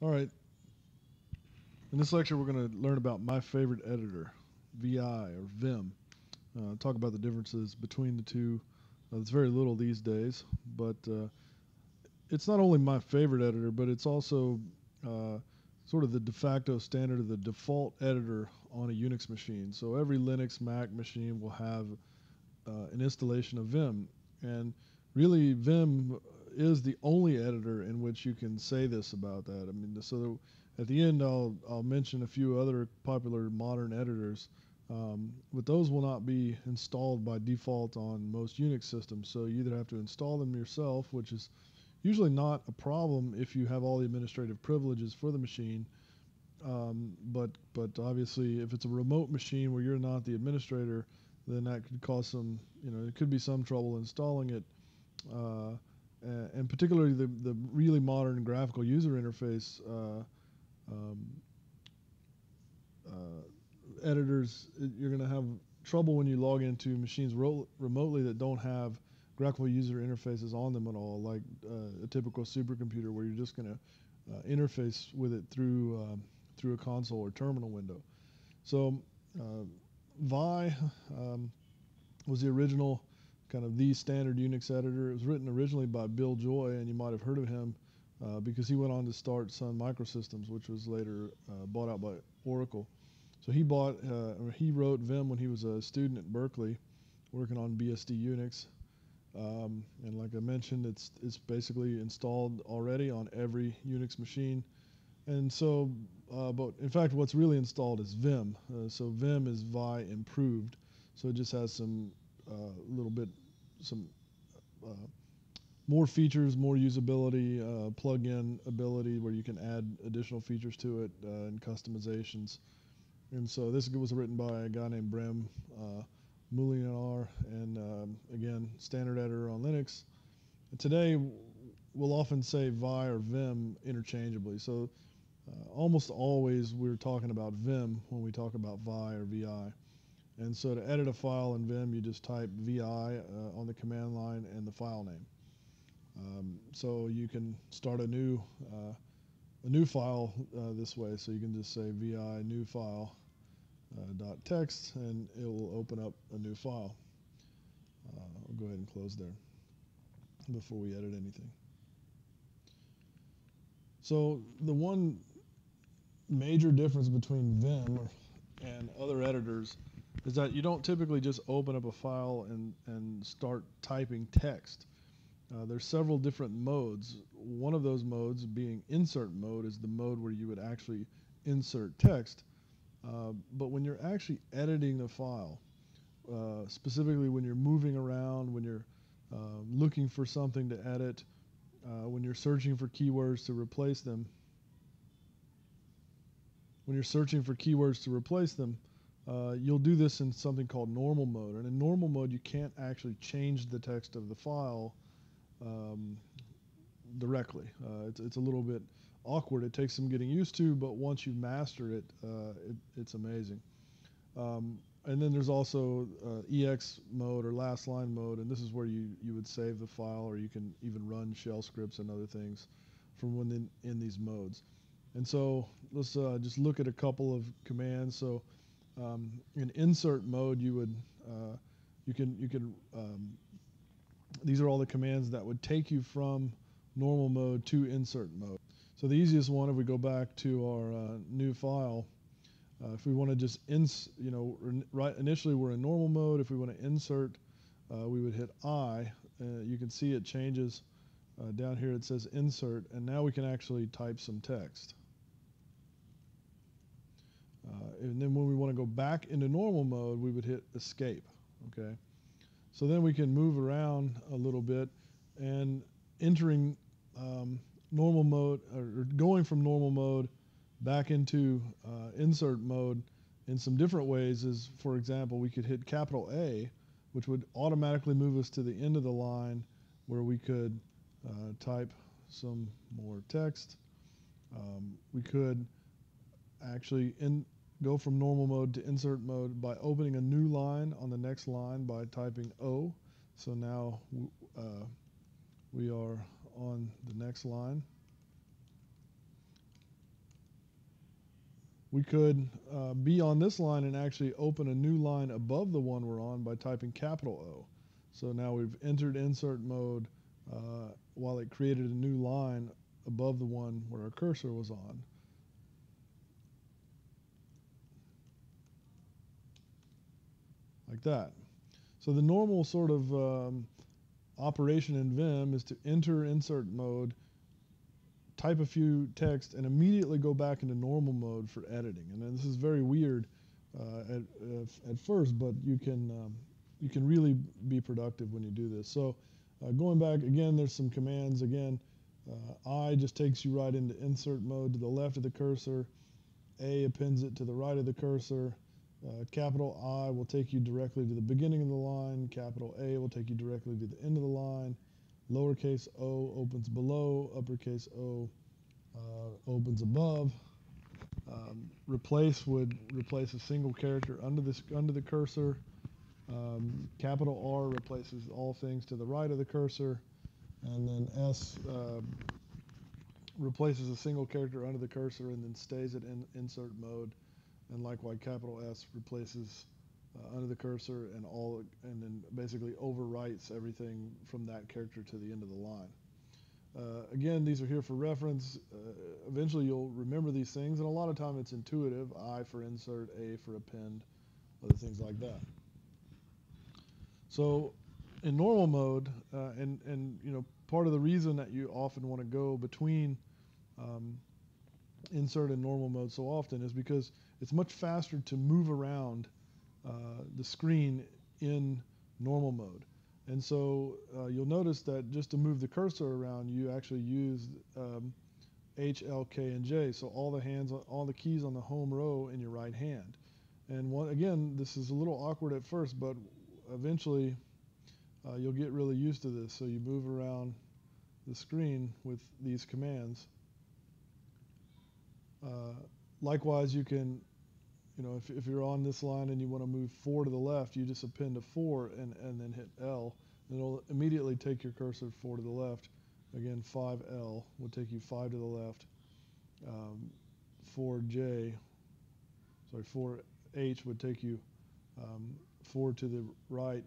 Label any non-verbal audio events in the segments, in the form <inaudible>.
All right. In this lecture, we're going to learn about my favorite editor, VI or Vim. Uh, talk about the differences between the two. Uh, it's very little these days, but uh, it's not only my favorite editor, but it's also uh, sort of the de facto standard of the default editor on a Unix machine. So every Linux, Mac machine will have uh, an installation of Vim. And really, Vim is the only editor in which you can say this about that. I mean, so at the end, I'll, I'll mention a few other popular modern editors. Um, but those will not be installed by default on most Unix systems. So you either have to install them yourself, which is usually not a problem if you have all the administrative privileges for the machine. Um, but but obviously, if it's a remote machine where you're not the administrator, then that could cause some you know it could be some trouble installing it. Uh, and particularly the the really modern graphical user interface uh, um, uh, editors, you're going to have trouble when you log into machines remotely that don't have graphical user interfaces on them at all, like uh, a typical supercomputer where you're just going to uh, interface with it through um, through a console or terminal window. So uh, Vi um, was the original kind of the standard Unix editor. It was written originally by Bill Joy, and you might have heard of him uh, because he went on to start Sun Microsystems, which was later uh, bought out by Oracle. So he bought, uh, he wrote Vim when he was a student at Berkeley, working on BSD Unix. Um, and like I mentioned, it's it's basically installed already on every Unix machine. And so, uh, but in fact, what's really installed is Vim. Uh, so Vim is Vi improved. So it just has some uh, little bit, some uh, more features, more usability, uh, plug-in ability where you can add additional features to it and customizations. And so this was written by a guy named Bram uh, Moolenaar, and um, again, standard editor on Linux. Today, we'll often say Vi or Vim interchangeably. So uh, almost always we're talking about Vim when we talk about Vi or VI. And so to edit a file in Vim, you just type VI uh, on the command line and the file name. Um, so you can start a new uh, a new file uh, this way. So you can just say vi new file uh, dot text, and it will open up a new file. Uh, I'll go ahead and close there before we edit anything. So the one major difference between Vim and other editors is that you don't typically just open up a file and, and start typing text. Uh, there's several different modes. One of those modes being insert mode is the mode where you would actually insert text. Uh, but when you're actually editing the file, uh, specifically when you're moving around, when you're uh, looking for something to edit, uh, when you're searching for keywords to replace them, when you're searching for keywords to replace them, uh, you'll do this in something called normal mode. And in normal mode, you can't actually change the text of the file um, directly. Uh, it's, it's a little bit awkward. It takes some getting used to, but once you master it, uh, it it's amazing. Um, and then there's also uh, EX mode or last line mode, and this is where you, you would save the file or you can even run shell scripts and other things from within in these modes. And so let's uh, just look at a couple of commands. So um, in insert mode, you would uh, you can you can um, these are all the commands that would take you from normal mode to insert mode. So the easiest one, if we go back to our uh, new file, uh, if we want to just ins, you know, right initially we're in normal mode. If we want to insert, uh, we would hit I. Uh, you can see it changes uh, down here. It says insert, and now we can actually type some text. Uh, and then when we want to go back into normal mode, we would hit escape, okay? So then we can move around a little bit and entering um, normal mode, or going from normal mode back into uh, insert mode in some different ways is, for example, we could hit capital A, which would automatically move us to the end of the line where we could uh, type some more text. Um, we could actually in, go from normal mode to insert mode by opening a new line on the next line by typing O. So now uh, we are on the next line. we could uh, be on this line and actually open a new line above the one we're on by typing capital O. So now we've entered insert mode uh, while it created a new line above the one where our cursor was on. Like that. So the normal sort of um, operation in Vim is to enter insert mode, type a few text, and immediately go back into normal mode for editing. And then this is very weird uh, at, at first, but you can um, you can really be productive when you do this. So uh, going back again, there's some commands again. Uh, I just takes you right into insert mode to the left of the cursor. A appends it to the right of the cursor. Uh, capital I will take you directly to the beginning of the line. Capital A will take you directly to the end of the line. Lowercase o opens below. Uppercase O uh, opens above. Um, replace would replace a single character under this under the cursor. Um, capital R replaces all things to the right of the cursor, and then S uh, replaces a single character under the cursor and then stays at in insert mode, and likewise capital S replaces uh, under the cursor and all and then basically overwrites everything from that character to the end of the line. Uh, again, these are here for reference. Uh, eventually, you'll remember these things, and a lot of time it's intuitive. I for insert, A for append, other things like that. So in normal mode, uh, and, and you know, part of the reason that you often want to go between um, insert in normal mode so often is because it's much faster to move around uh, the screen in normal mode. And so uh, you'll notice that just to move the cursor around, you actually use um, H, L, K, and J. So all the hands, all the keys on the home row in your right hand. And one, again, this is a little awkward at first, but eventually uh, you'll get really used to this. So you move around the screen with these commands. Uh, likewise, you can, you know, if, if you're on this line and you want to move 4 to the left, you just append a 4 and, and then hit L. And it'll immediately take your cursor 4 to the left. Again, 5L will take you 5 to the left. Um, 4J, sorry, 4H would take you um, forward to the right.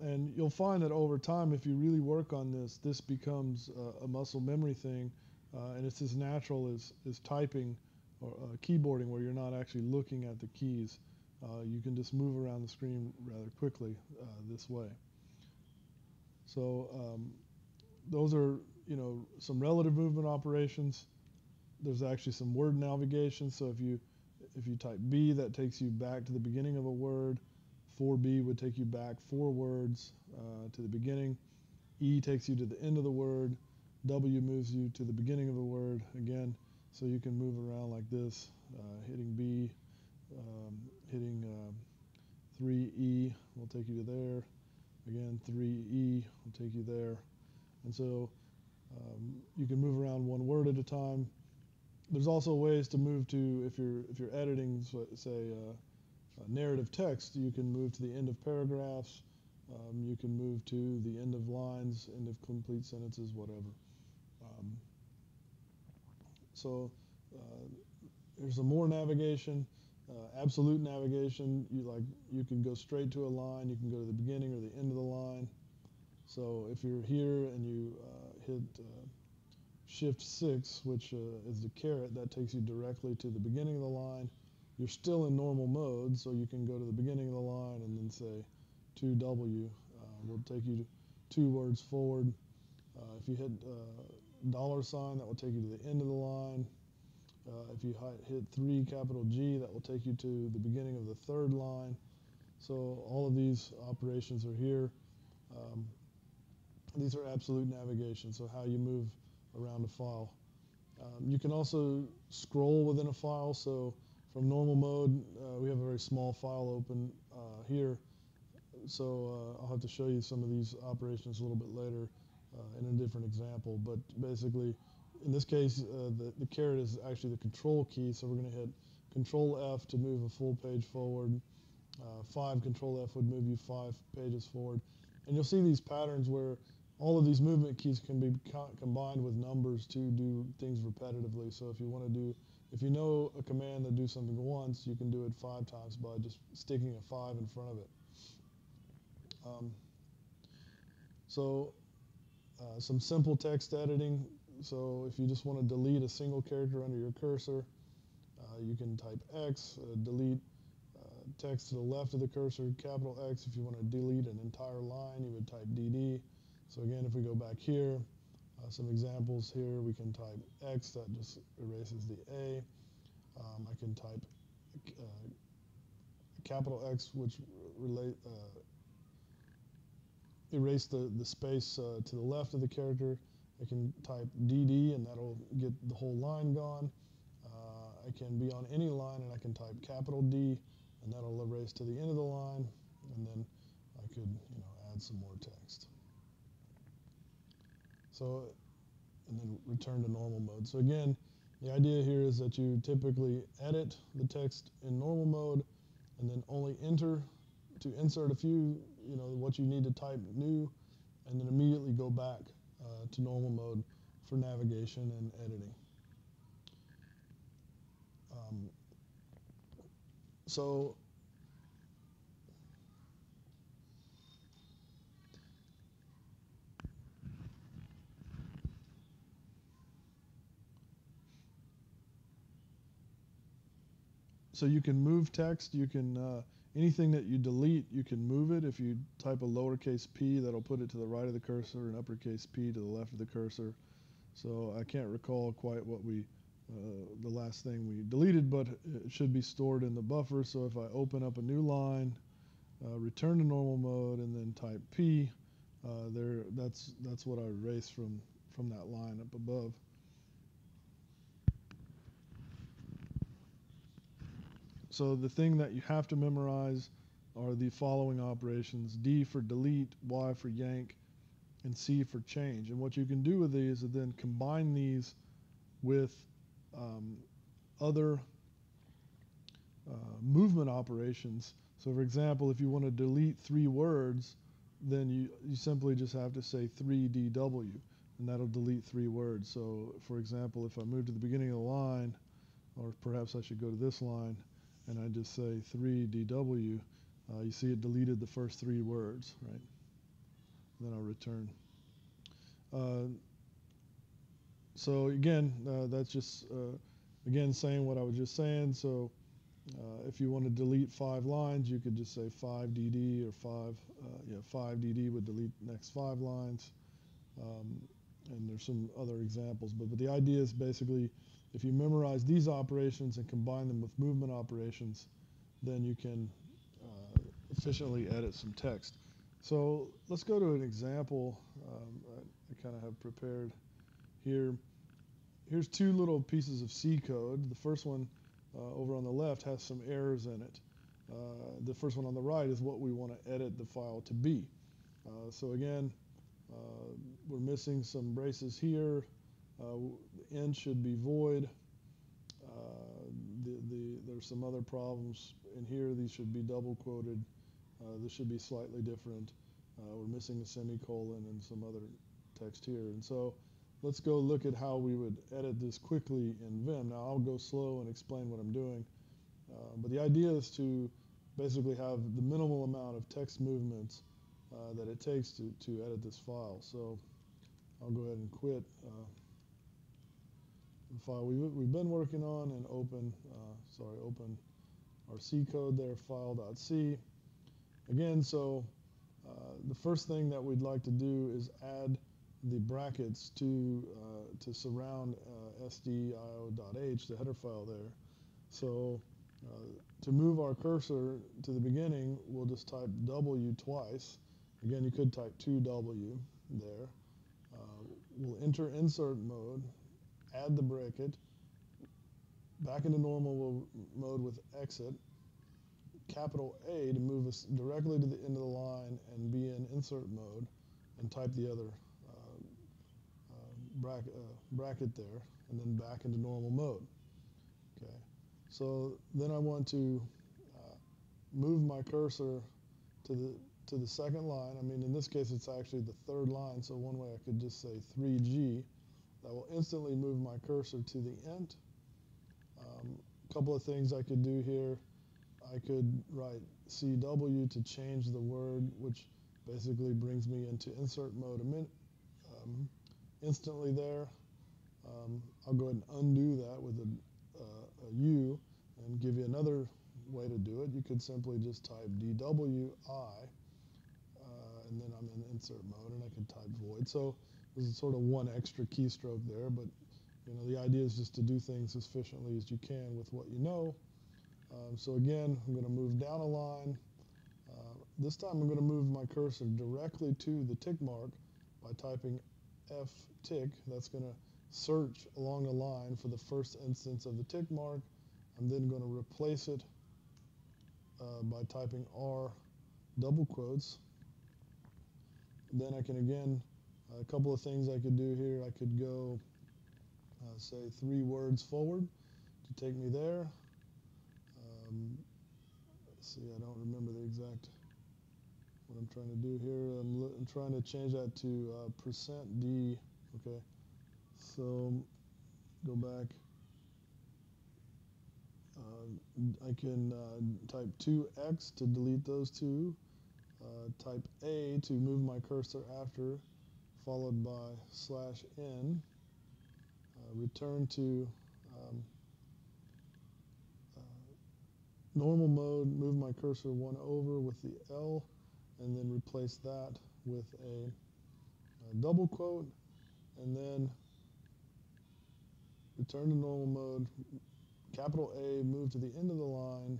And you'll find that over time, if you really work on this, this becomes a, a muscle memory thing. Uh, and it's as natural as, as typing or uh, keyboarding where you're not actually looking at the keys. Uh, you can just move around the screen rather quickly uh, this way. So um, those are, you know, some relative movement operations. There's actually some word navigation. So if you if you type B, that takes you back to the beginning of a word. 4B would take you back four words uh, to the beginning. E takes you to the end of the word. W moves you to the beginning of a word again, so you can move around like this, uh, hitting B, um, hitting uh, 3E will take you to there. Again, 3E will take you there. And so um, you can move around one word at a time. There's also ways to move to, if you're, if you're editing, say, uh, narrative text, you can move to the end of paragraphs, um, you can move to the end of lines, end of complete sentences, whatever. So uh, there's some more navigation. Uh, absolute navigation, you like you can go straight to a line, you can go to the beginning or the end of the line. So if you're here and you uh, hit Shift 6, which uh, is the caret, that takes you directly to the beginning of the line you're still in normal mode, so you can go to the beginning of the line and then say 2W uh, will take you two words forward. Uh, if you hit dollar sign, that will take you to the end of the line. Uh, if you hit 3 capital G, that will take you to the beginning of the third line. So all of these operations are here. Um, these are absolute navigation, so how you move around a file. Um, you can also scroll within a file, so from normal mode, uh, we have a very small file open uh, here. So uh, I'll have to show you some of these operations a little bit later uh, in a different example. But basically, in this case, uh, the, the caret is actually the control key. So we're going to hit control F to move a full page forward. Uh, 5 control F would move you five pages forward. And you'll see these patterns where all of these movement keys can be co- combined with numbers to do things repetitively. So if you want to do, if you know a command to do something once, you can do it five times by just sticking a five in front of it. Um, so uh, some simple text editing. So if you just want to delete a single character under your cursor, uh, you can type X, uh, delete uh, text to the left of the cursor, capital X. If you want to delete an entire line, you would type DD. So again, if we go back here, some examples here, we can type X, that just erases the A. Um, I can type capital X, which relate, erase the, the space uh, to the left of the character. I can type DD, and that'll get the whole line gone. Uh, I can be on any line, and I can type capital D, and that'll erase to the end of the line, and then I could, you know, add some more text. So, and then return to normal mode. So again, the idea here is that you typically edit the text in normal mode and then only enter to insert a few, you know, what you need to type new, and then immediately go back uh, to normal mode for navigation and editing. Um, so so you can move text. You can uh, anything that you delete, you can move it. If you type a lowercase p, that'll put it to the right of the cursor, and uppercase p to the left of the cursor. So I can't recall quite what we, uh, the last thing we deleted, but it should be stored in the buffer. So if I open up a new line, uh, return to normal mode, and then type p, uh, there, that's that's what I erased from from that line up above. So the thing that you have to memorize are the following operations, D for delete, Y for yank, and C for change. And what you can do with these is then combine these with um, other uh, movement operations. So for example, if you want to delete three words, then you, you simply just have to say 3DW, and that'll delete three words. So for example, if I move to the beginning of the line, or perhaps I should go to this line, and I just say 3DW, uh, you see it deleted the first three words, right? Then I'll return. Uh, so again, uh, that's just, uh, again, saying what I was just saying. So uh, if you want to delete five lines, you could just say 5DD or 5, uh, yeah, 5DD would delete next five lines. Um, and there's some other examples, but, but the idea is basically if you memorize these operations and combine them with movement operations, then you can uh, efficiently edit some text. So let's go to an example um, I, I kind of have prepared here. Here's two little pieces of C code. The first one uh, over on the left has some errors in it. Uh, the first one on the right is what we want to edit the file to be. Uh, so again, uh, we're missing some braces here. Uh, the end should be void. Uh, the, the, there's some other problems in here. These should be double quoted. Uh, this should be slightly different. we're missing a semicolon and some other text here. And so let's go look at how we would edit this quickly in Vim. Now I'll go slow and explain what I'm doing. Uh, but the idea is to basically have the minimal amount of text movements uh, that it takes to, to edit this file. So I'll go ahead and quit uh, file we, we've been working on and open, uh, sorry, open our C code there, file.c. Again, so uh, the first thing that we'd like to do is add the brackets to uh, to surround uh, stdio.h, the header file there. So uh, to move our cursor to the beginning, we'll just type W twice. Again, you could type 2W there. Uh, we'll enter insert mode, add the bracket, back into normal mode with exit, capital A to move us directly to the end of the line and be in insert mode, and type the other uh, uh, bracket, uh, bracket there, and then back into normal mode. Okay, so then I want to uh, move my cursor to the to the second line. I mean, in this case, it's actually the third line, so one way I could just say 3G. That will instantly move my cursor to the end. A um, couple of things I could do here. I could write CW to change the word, which basically brings me into insert mode um, instantly there. Um, I'll go ahead and undo that with a, uh, a U and give you another way to do it. You could simply just type DWI, uh, and then I'm in insert mode, and I can type void. So this is sort of one extra keystroke there, but you know the idea is just to do things as efficiently as you can with what you know. Um, so again, I'm going to move down a line. Uh, this time I'm going to move my cursor directly to the tick mark by typing F tick. That's going to search along a line for the first instance of the tick mark. I'm then going to replace it uh, by typing R double quotes. Then I can again, a couple of things I could do here. I could go, uh, say, three words forward to take me there. Um, see, I don't remember the exact what I'm trying to do here. I'm, I'm trying to change that to uh, percent %d. Okay, so go back. Uh, I can uh, type 2x to delete those two, uh, type A to move my cursor after, followed by slash n, uh, return to um, uh, normal mode, move my cursor one over with the L, and then replace that with a, a double quote, and then return to normal mode, capital A, move to the end of the line,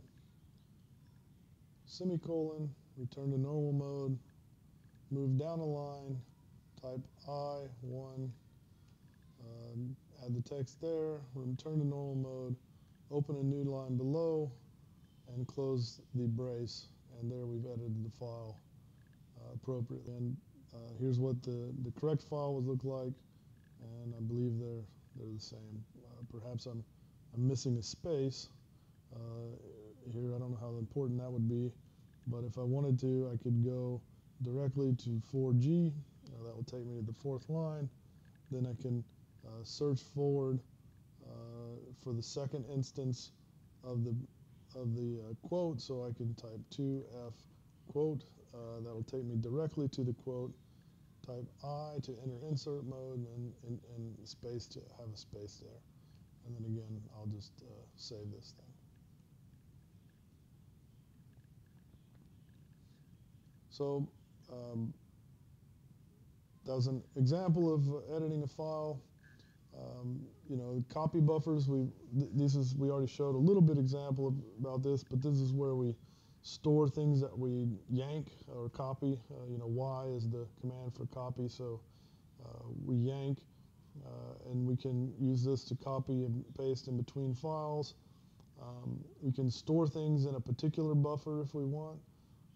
semicolon, return to normal mode, move down a line, type I1, um, add the text there, return to normal mode, open a new line below, and close the brace. And there we've edited the file uh, appropriately. And uh, here's what the, the correct file would look like, and I believe they're, they're the same. Uh, perhaps I'm I'm missing a space uh, here. I don't know how important that would be, but if I wanted to, I could go directly to 4G. That will take me to the fourth line. Then I can uh, search forward uh, for the second instance of the of the uh, quote. So I can type 2F quote. Uh, that will take me directly to the quote. Type I to enter insert mode and, and, and space to have a space there. And then again, I'll just save this thing. So um, that was an example of editing a file. Um, you know, copy buffers. We th this is we already showed a little bit example of, about this, but this is where we store things that we yank or copy. Uh, you know, Y is the command for copy, so uh, we yank uh, and we can use this to copy and paste in between files. Um, we can store things in a particular buffer if we want.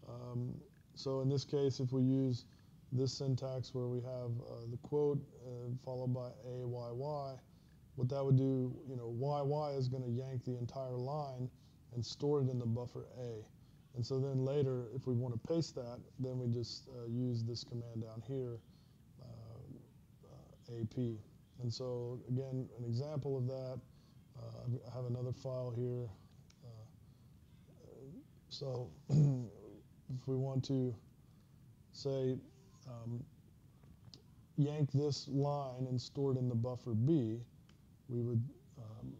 Um, so in this case, if we use this syntax where we have uh, the quote uh, followed by AYY, what that would do, you know, YY is going to yank the entire line and store it in the buffer A. And so then later, if we want to paste that, then we just uh, use this command down here, uh, uh, AP. And so again, an example of that, uh, I have another file here. So <clears throat> if we want to say um, yank this line and store it in the buffer B, we would um,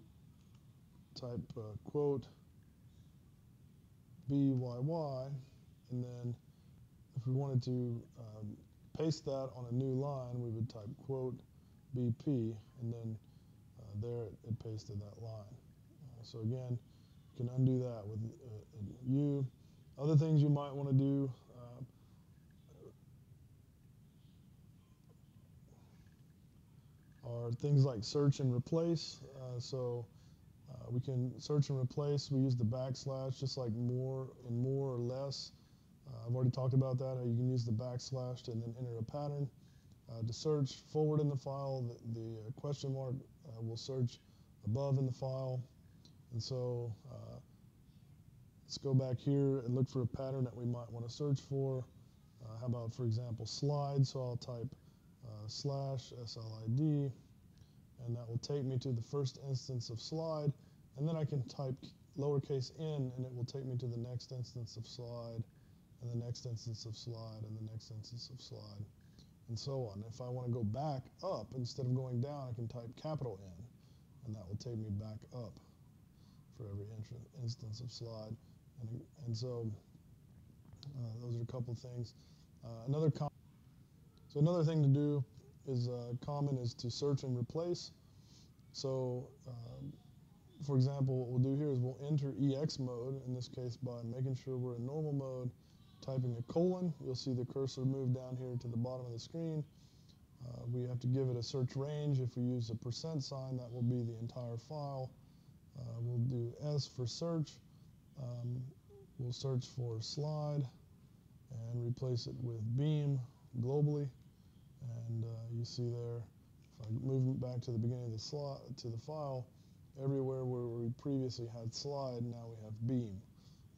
type uh, quote BYY, and then if we wanted to um, paste that on a new line, we would type quote BP, and then uh, there it, it, pasted that line. Uh, so again, you can undo that with uh, U. Other things you might want to do, uh, are things like search and replace. Uh, so uh, we can search and replace. We use the backslash just like more and more or less. I've already talked about that, you can use the backslash and then enter a pattern. Uh, to search forward in the file, the, the uh, question mark uh, will search above in the file. And so uh, let's go back here and look for a pattern that we might want to search for. Uh, how about, for example, slide? So I'll type uh, slash slid, and that will take me to the first instance of slide. And then I can type lowercase n, and it will take me to the next instance of slide, and the next instance of slide, and the next instance of slide, and so on. If I want to go back up, instead of going down, I can type capital N, and that will take me back up for every instance of slide. And, and so uh, those are a couple of things. Uh, another so another thing to do is uh, common is to search and replace. So um, for example, what we'll do here is we'll enter EX mode, in this case by making sure we're in normal mode, typing a colon. You'll see the cursor move down here to the bottom of the screen. Uh, we have to give it a search range. If we use a percent sign, that will be the entire file. Uh, we'll do S for search. Um, we'll search for slide and replace it with beam globally. And uh, you see there, if I move back to the beginning of the slot to the file, everywhere where we previously had slide, now we have beam.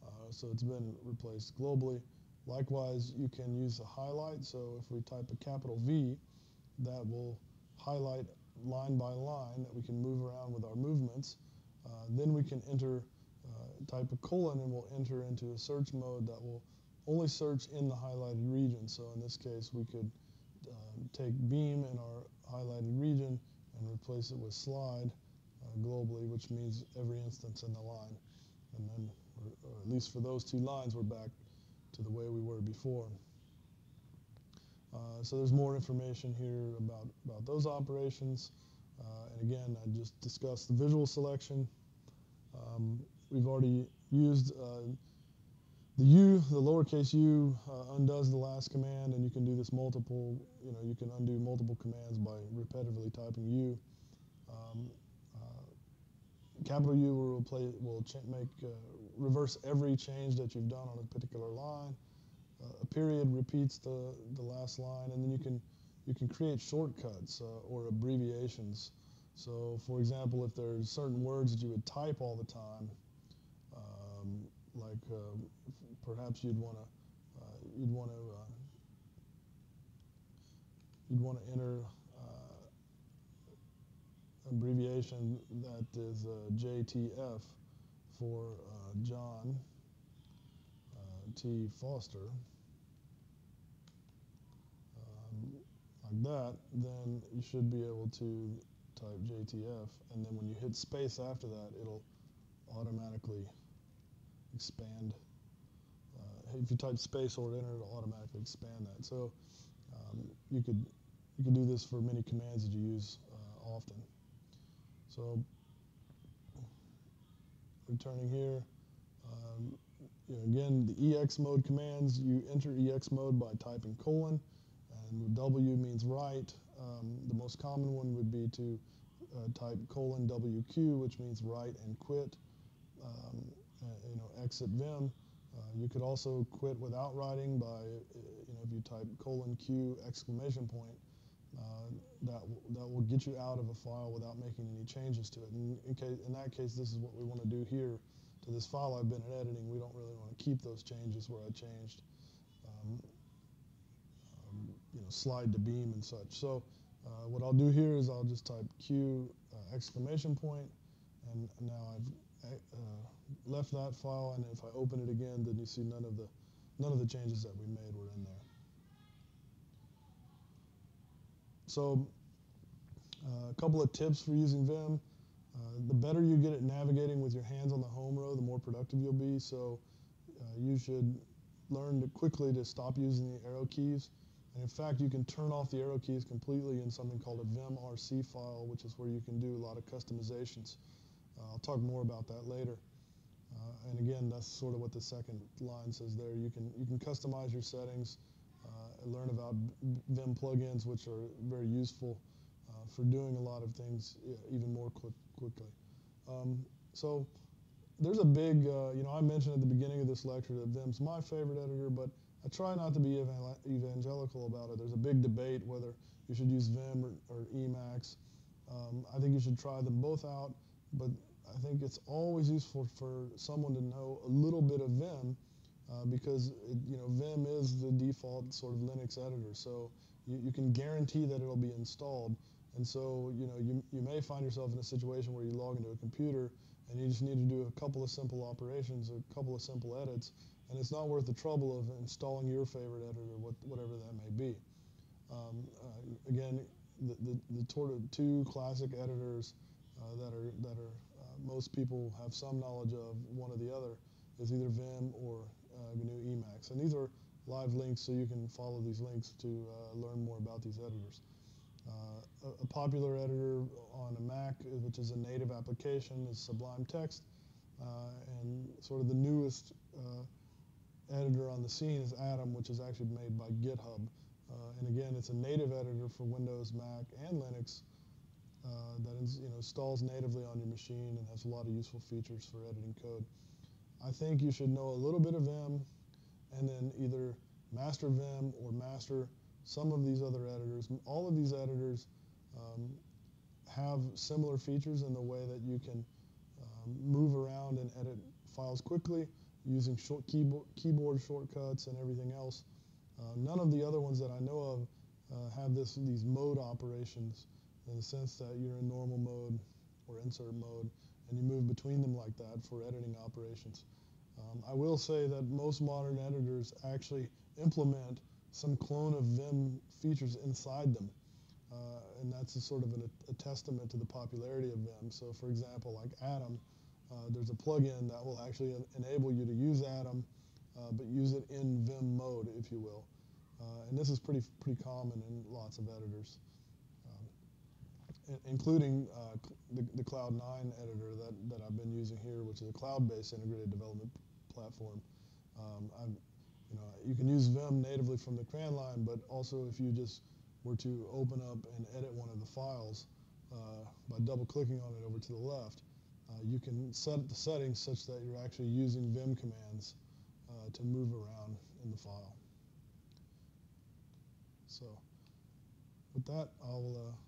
Uh, so it's been replaced globally. Likewise, you can use the highlight. So if we type a capital V, that will highlight line by line that we can move around with our movements. Uh, then we can enter, uh, type a colon, and we'll enter into a search mode that will only search in the highlighted region. So in this case, we could uh, take beam in our highlighted region and replace it with slide uh, globally, which means every instance in the line. And then, or, at least for those two lines, we're back to the way we were before. Uh, so there's more information here about, about those operations. Uh, and again, I just discussed the visual selection. Um, we've already used uh, the U, the lowercase u, uh, undoes the last command, and you can do this multiple, you know, you can undo multiple commands by repetitively typing U. Um, uh, capital U will, play, will make, uh, reverse every change that you've done on a particular line. Uh, a period repeats the, the last line, and then you can, you can create shortcuts uh, or abbreviations. So, for example, if there's certain words that you would type all the time, um, like uh, perhaps you'd want to uh, you'd want to uh, you'd want to enter uh, abbreviation that is JTF for John T. Foster. Um, like that, then you should be able to type JTF, and then when you hit space after that, it'll automatically expand if you type space or enter, it'll automatically expand that. So um, you could you could do this for many commands that you use uh, often. So returning here, um, you know, again, the EX mode commands, you enter EX mode by typing colon, and W means write. Um, the most common one would be to uh, type colon WQ, which means write and quit, um, uh, you know, exit Vim. Uh, you could also quit without writing by, uh, you know, if you type colon Q exclamation point, uh, that, that will get you out of a file without making any changes to it. And in, case, in that case, this is what we want to do here to this file I've been editing. We don't really want to keep those changes where I changed, um, um, you know, slide to beam and such. So uh, what I'll do here is I'll just type Q uh, exclamation point, and now I've uh, left that file, and if I open it again, then you see none of the none of the changes that we made were in there. So uh, a couple of tips for using Vim. Uh, the better you get at navigating with your hands on the home row, the more productive you'll be. So uh, you should learn to quickly to stop using the arrow keys. And in fact, you can turn off the arrow keys completely in something called a VimRC file, which is where you can do a lot of customizations. Uh, I'll talk more about that later. Uh, and again, that's sort of what the second line says there. You can, you can customize your settings uh, and learn about Vim plugins, which are very useful uh, for doing a lot of things even more quick, quickly. Um, so there's a big, uh, you know, I mentioned at the beginning of this lecture that Vim's my favorite editor, but I try not to be evangelical about it. There's a big debate whether you should use Vim or, or Emacs. Um, I think you should try them both out, but I think it's always useful for someone to know a little bit of Vim uh, because it, you know Vim is the default sort of Linux editor, so you, you can guarantee that it'll be installed. And so you know you, you may find yourself in a situation where you log into a computer and you just need to do a couple of simple operations, a couple of simple edits, and it's not worth the trouble of installing your favorite editor, what, whatever that may be. Um, uh, again, the, the, the two classic editors uh, that are that are most people have some knowledge of one or the other is either Vim or uh, GNU Emacs, and these are live links, so you can follow these links to uh, learn more about these editors. Uh, a, a, popular editor on a Mac, which is a native application, is Sublime Text, and sort of the newest editor on the scene is Atom, which is actually made by GitHub. Uh, and again, it's a native editor for Windows, Mac, and Linux uh, that you know, installs natively on your machine and has a lot of useful features for editing code. I think you should know a little bit of Vim and then either master Vim or master some of these other editors. All of these editors um, have similar features in the way that you can um, move around and edit files quickly using short keyboard, keyboard shortcuts and everything else. Uh, none of the other ones that I know of uh, have this, these mode operations in the sense that you're in normal mode or insert mode and you move between them like that for editing operations. Um, I will say that most modern editors actually implement some clone of Vim features inside them. Uh, and that's a sort of an, a testament to the popularity of Vim. So for example, like Atom, uh, there's a plugin that will actually enable you to use Atom uh, but use it in Vim mode, if you will. Uh, and this is pretty pretty common in lots of editors, including uh, the, the Cloud9 editor that, that I've been using here, which is a cloud-based integrated development platform. Um, you know, you can use Vim natively from the command line, but also if you just were to open up and edit one of the files uh, by double-clicking on it over to the left, uh, you can set the settings such that you're actually using Vim commands uh, to move around in the file. So with that, I'll uh.